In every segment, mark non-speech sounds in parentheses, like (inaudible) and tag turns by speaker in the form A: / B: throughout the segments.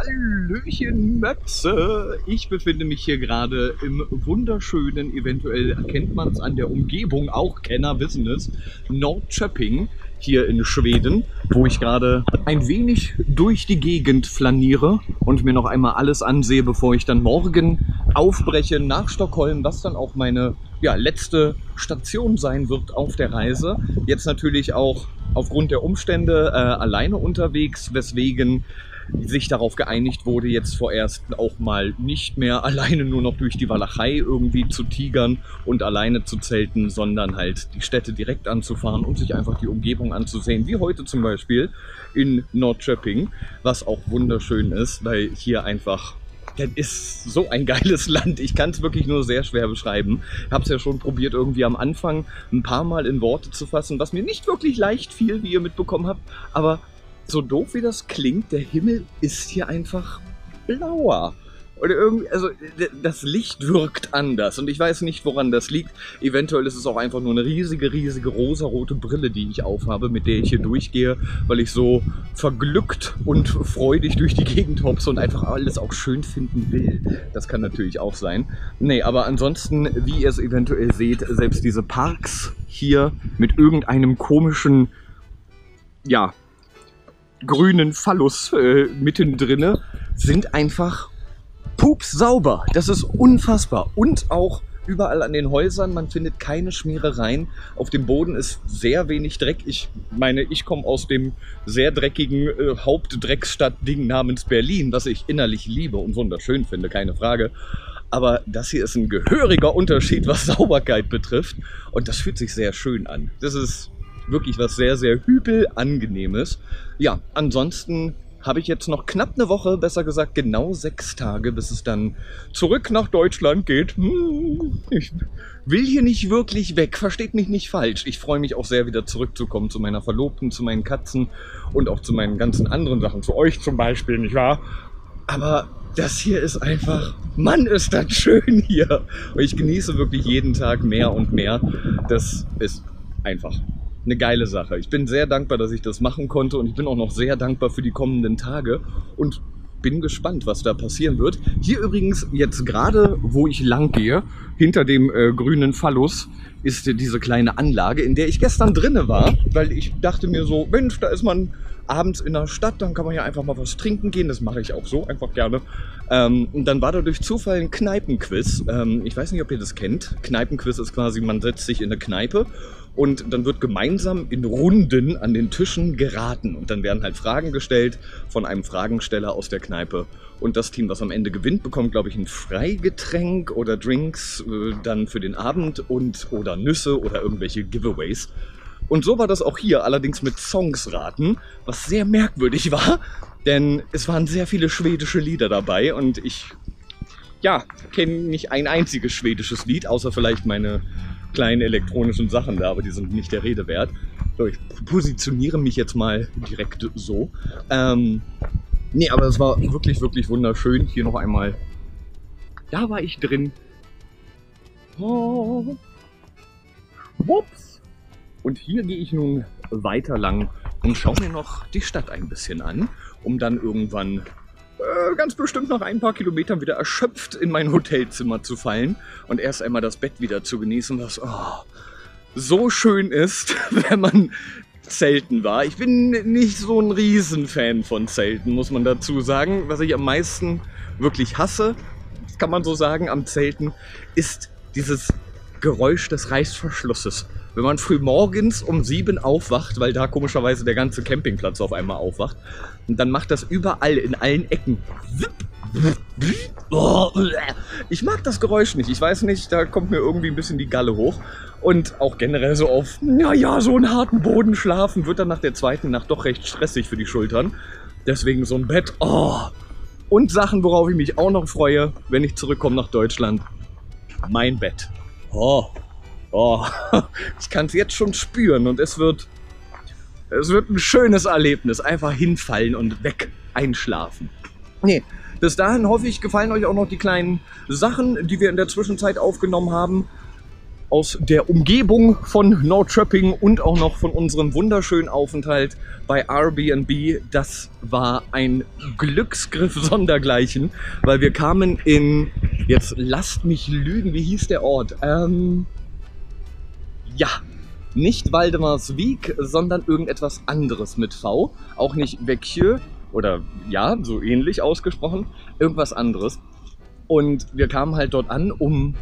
A: Hallöchen Möpse! Ich befinde mich hier gerade im wunderschönen, eventuell erkennt man es an der Umgebung, auch Kenner wissen es, Nordköping hier in Schweden, wo ich gerade ein wenig durch die Gegend flaniere und mir noch einmal alles ansehe, bevor ich dann morgen aufbreche nach Stockholm, was dann auch meine ja, letzte Station sein wird auf der Reise. Jetzt natürlich auch aufgrund der Umstände äh, alleine unterwegs, weswegen sich darauf geeinigt wurde, jetzt vorerst auch mal nicht mehr (laughs) alleine nur noch durch die Walachei irgendwie zu tigern und alleine zu zelten, sondern halt die Städte direkt anzufahren und sich einfach die Umgebung anzusehen, wie heute zum Beispiel in Nordköping, was auch wunderschön ist, weil hier einfach das ist so ein (laughs) geiles Land. Ich kann es wirklich nur sehr schwer beschreiben. Ich habe es ja schon probiert, irgendwie am Anfang ein paar Mal in Worte zu fassen, was mir nicht wirklich leicht fiel, wie ihr mitbekommen habt. Aber so doof wie das klingt, der Himmel ist hier einfach blauer. Oder irgendwie, also das Licht wirkt anders und ich weiß nicht, woran das liegt. Eventuell ist es auch einfach nur eine riesige, riesige rosarote Brille, die ich aufhabe, mit der ich hier durchgehe, weil ich so verglückt und freudig durch die Gegend hopse und einfach alles auch schön finden will. Das kann natürlich auch sein. Nee, aber ansonsten, wie ihr es eventuell seht, selbst diese Parks hier mit irgendeinem komischen, ja, grünen Phallus äh, mittendrin sind einfach pups sauber. Das ist unfassbar. Und auch überall an den Häusern, man findet keine Schmierereien. Auf dem Boden ist sehr wenig Dreck. Ich meine, ich komme aus dem sehr dreckigen äh, Hauptdrecksstadt-Ding namens Berlin, was ich innerlich liebe und wunderschön finde, keine Frage. Aber das hier ist ein gehöriger Unterschied, was (laughs) Sauberkeit betrifft. Und das fühlt sich sehr schön an. Das ist wirklich was sehr, sehr hübel angenehmes. Ja, ansonsten habe ich jetzt noch knapp eine Woche, besser gesagt genau sechs Tage, bis es dann zurück nach Deutschland geht. Hm, ich will hier nicht wirklich weg, versteht mich nicht falsch. Ich freue mich auch sehr, wieder zurückzukommen zu meiner Verlobten, zu meinen Katzen und auch zu meinen ganzen anderen Sachen, zu euch zum Beispiel, nicht wahr? Aber das hier ist einfach, Mann, ist das schön hier. Und ich genieße wirklich jeden Tag mehr und mehr. Das ist einfach eine geile Sache. Ich bin sehr dankbar, dass ich das machen konnte und ich bin auch noch sehr dankbar für die kommenden Tage und bin gespannt, was da passieren wird. Hier übrigens jetzt gerade, wo ich lang gehe, hinter dem äh, grünen Phallus, ist diese kleine Anlage, in der ich gestern drinne war, weil ich dachte mir so, Mensch, da ist man abends in der Stadt, dann kann man ja einfach mal was trinken gehen. Das mache ich auch so, einfach gerne. Ähm, und dann war da durch Zufall ein Kneipenquiz. Ähm, ich weiß nicht, ob ihr das kennt. Kneipenquiz ist quasi, man setzt sich in eine Kneipe und dann wird gemeinsam in Runden an den Tischen geraten und dann werden halt Fragen gestellt von einem Fragensteller aus der Kneipe und das Team, was am Ende gewinnt, bekommt, glaube ich, ein Freigetränk oder Drinks äh, dann für den Abend und oder Nüsse oder irgendwelche Giveaways. Und so war das auch hier, allerdings mit Songs raten, was sehr merkwürdig war, denn es waren sehr viele schwedische Lieder dabei und ich, ja, kenne nicht ein einziges schwedisches Lied, außer vielleicht meine kleinen elektronischen Sachen da, aber die sind nicht der Rede wert. So, ich positioniere mich jetzt mal direkt so. Ähm, nee, aber es war wirklich, wirklich wunderschön. Hier noch einmal. Da war ich drin. Oh. Wups. Und hier gehe ich nun weiter lang und schaue mir noch die Stadt ein bisschen an, um dann irgendwann äh, ganz bestimmt nach ein paar Kilometern wieder erschöpft in mein Hotelzimmer zu fallen und erst einmal das Bett wieder zu genießen, was oh, so schön ist, (laughs) wenn man Zelten war. Ich bin nicht so ein Riesenfan von Zelten, muss man dazu sagen. Was ich am meisten wirklich hasse, kann man so sagen, am Zelten, ist dieses Geräusch des Reißverschlusses. Wenn man früh morgens um sieben aufwacht, weil da komischerweise der ganze Campingplatz auf einmal aufwacht, und dann macht das überall in allen Ecken. Ich mag das Geräusch nicht. Ich weiß nicht, da kommt mir irgendwie ein bisschen die Galle hoch. Und auch generell so auf, naja, so einen harten Boden schlafen wird dann nach der zweiten Nacht doch recht stressig für die Schultern. Deswegen so ein Bett. Oh. Und Sachen, worauf ich mich auch noch freue, wenn ich zurückkomme nach Deutschland. Mein Bett. Oh. Oh. (laughs) Ich kann es jetzt schon spüren und es wird es wird ein schönes Erlebnis. Einfach hinfallen und weg einschlafen. Nee, bis dahin hoffe ich, gefallen euch auch noch die kleinen Sachen, die wir in der Zwischenzeit aufgenommen haben. aus der Umgebung von Nordschöpping und auch noch von unserem wunderschönen Aufenthalt bei Airbnb. Das war ein Glücksgriff (laughs) sondergleichen, weil wir kamen in, jetzt lasst mich lügen, wie hieß der Ort? Ähm, ja, nicht Waldemarswiek, sondern irgendetwas anderes mit V. Auch nicht Vecchio oder ja, so ähnlich ausgesprochen, irgendwas anderes. Und wir kamen halt dort an um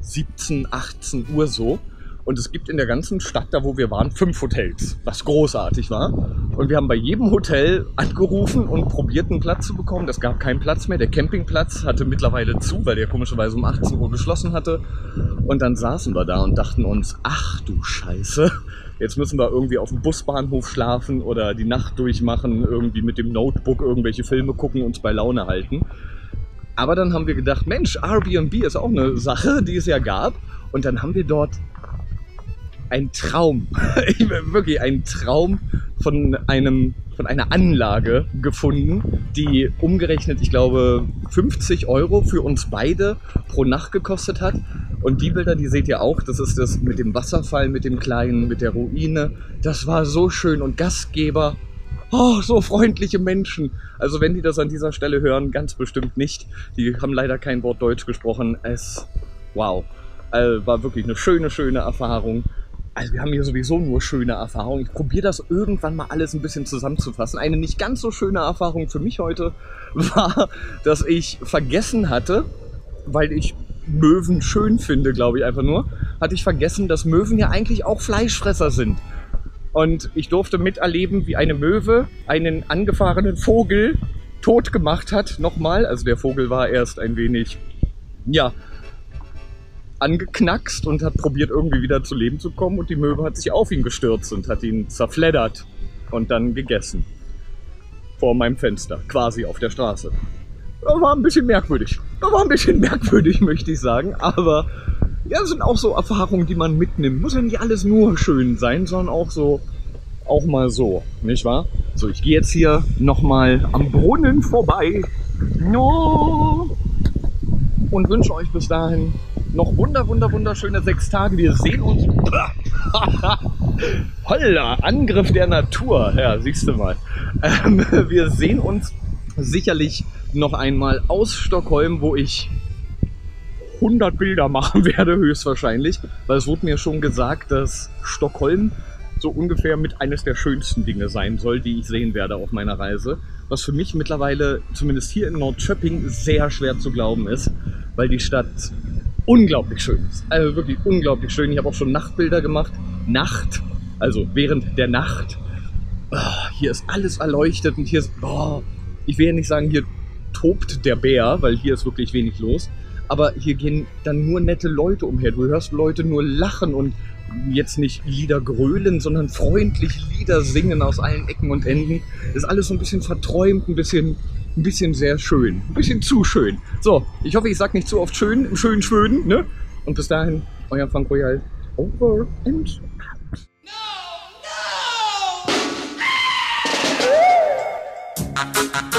A: 17, 18 Uhr so. Und es gibt in der ganzen Stadt, da wo wir waren, fünf Hotels, was großartig war. Und wir haben bei jedem Hotel angerufen und probiert, einen Platz zu bekommen. Es gab keinen Platz mehr. Der Campingplatz hatte mittlerweile zu, weil der komischerweise um 18 Uhr geschlossen hatte. Und dann saßen wir da und dachten uns, ach du Scheiße, jetzt müssen wir irgendwie auf dem Busbahnhof schlafen oder die Nacht durchmachen, irgendwie mit dem Notebook irgendwelche Filme gucken, uns bei Laune halten. Aber dann haben wir gedacht, Mensch, Airbnb ist auch eine Sache, die es ja gab. Und dann haben wir dort ein Traum, (laughs) wirklich ein Traum von einem von einer Anlage gefunden, die umgerechnet, ich glaube, 50 Euro für uns beide pro Nacht gekostet hat. Und die Bilder, die seht ihr auch, das ist das mit dem Wasserfall, mit dem Kleinen, mit der Ruine. Das war so schön und Gastgeber oh, so freundliche Menschen. Also wenn die das an dieser Stelle hören, ganz bestimmt nicht. Die haben leider kein Wort Deutsch gesprochen. Es, wow, also war wirklich eine schöne, schöne Erfahrung. Also wir haben hier sowieso nur schöne Erfahrungen. Ich probiere das irgendwann mal alles ein bisschen zusammenzufassen. Eine nicht ganz so schöne Erfahrung für mich heute (laughs) war, dass ich vergessen hatte, weil ich Möwen schön finde, glaube ich einfach nur, hatte ich vergessen, dass Möwen ja eigentlich auch Fleischfresser sind. Und ich durfte miterleben, wie eine Möwe einen angefahrenen Vogel tot gemacht hat. Nochmal, also der Vogel war erst ein wenig, ja, angeknackst und hat probiert, irgendwie wieder zu Leben zu kommen. Und die Möwe hat sich auf ihn gestürzt und hat ihn zerfleddert und dann gegessen. Vor meinem Fenster, quasi auf der Straße. Das war ein bisschen merkwürdig. Das war ein bisschen (laughs) merkwürdig, möchte ich sagen. Aber ja, das sind auch so Erfahrungen, die man mitnimmt. Muss ja nicht alles nur schön sein, sondern auch so, auch mal so, nicht wahr? So, ich gehe jetzt hier nochmal am Brunnen vorbei. No. Und wünsche euch bis dahin noch wunder, wunder, wunderschöne sechs Tage. Wir sehen uns. (laughs) Holla, Angriff der Natur. Ja, siehst du mal. Ähm, (laughs) wir sehen uns sicherlich noch einmal aus Stockholm, wo ich 100 Bilder machen (laughs) werde, höchstwahrscheinlich. Weil es wurde mir schon gesagt, dass Stockholm so ungefähr mit eines der schönsten Dinge sein soll, die ich sehen werde auf meiner Reise. Was für mich mittlerweile, zumindest hier in Nordschöpping, sehr schwer zu glauben ist, weil die Stadt unglaublich schön ist. Also wirklich unglaublich schön. Ich habe auch schon Nachtbilder gemacht. Nacht, also während der Nacht. Oh, hier ist alles erleuchtet und hier ist, oh, ich will ja nicht sagen, hier tobt der Bär, weil hier ist wirklich wenig los aber hier gehen dann nur nette Leute umher. Du hörst Leute nur lachen und jetzt nicht Lieder grölen, sondern freundlich Lieder singen aus allen Ecken und Enden. Das ist alles so ein bisschen verträumt, ein bisschen, ein bisschen sehr schön. Ein bisschen zu schön. So, ich hoffe, ich sage nicht zu oft schön im schönen Schweden. Ne? Und bis dahin, euer Frank Royal. Over and out.
B: No, no! (laughs)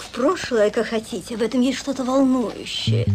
B: в прошлое, как хотите. В этом есть что-то волнующее.